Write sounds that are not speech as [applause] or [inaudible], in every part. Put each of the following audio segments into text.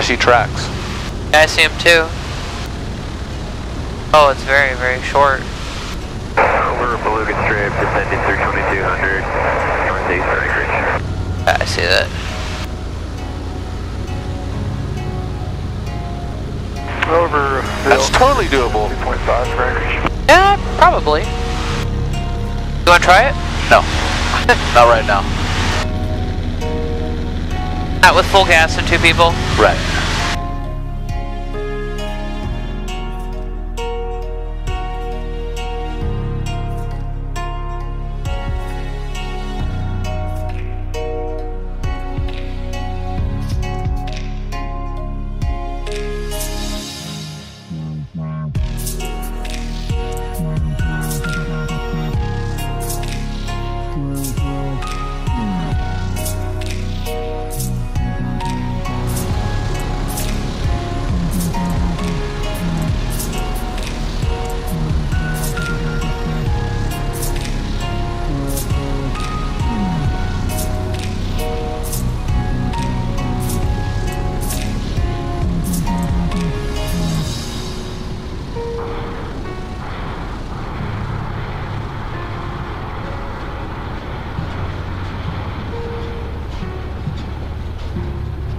see tracks. I see them too. Oh, it's very, very short. Over a Beluga Strip, descending through 2200, northeast of Anchorage. Yeah, I see that. Over That's totally doable. 2.5 for Anchorage. Yeah, probably. You wanna try it? No, [laughs] not right now. Not with full gas and two people. Right.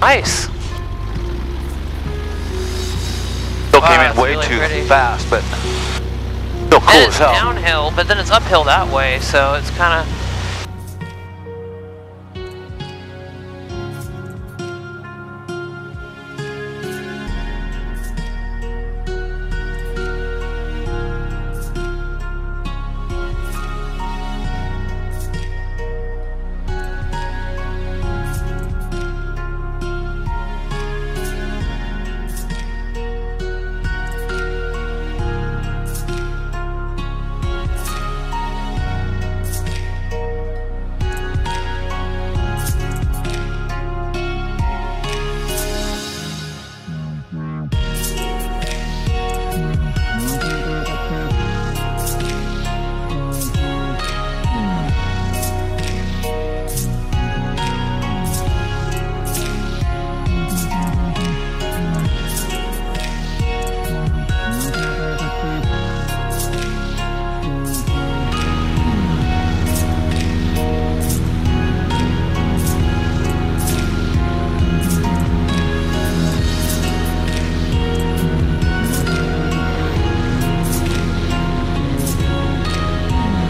Nice. Still Wow, came in way really too pretty. fast, but still cool and it's hell. downhill, but then it's uphill that way, so it's kind of.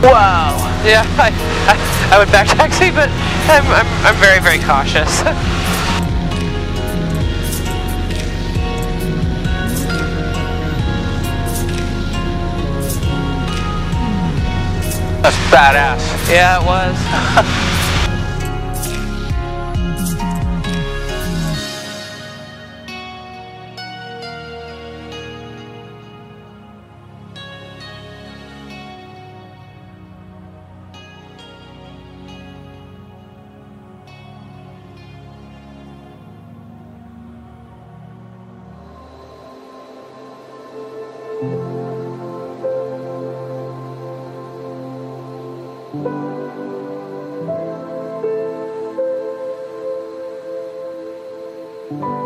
Wow. Yeah, [laughs] I, I, I would back taxi, but I'm, I'm, I'm very, very cautious. [laughs] That's badass. yeah, it was. [laughs] thank you.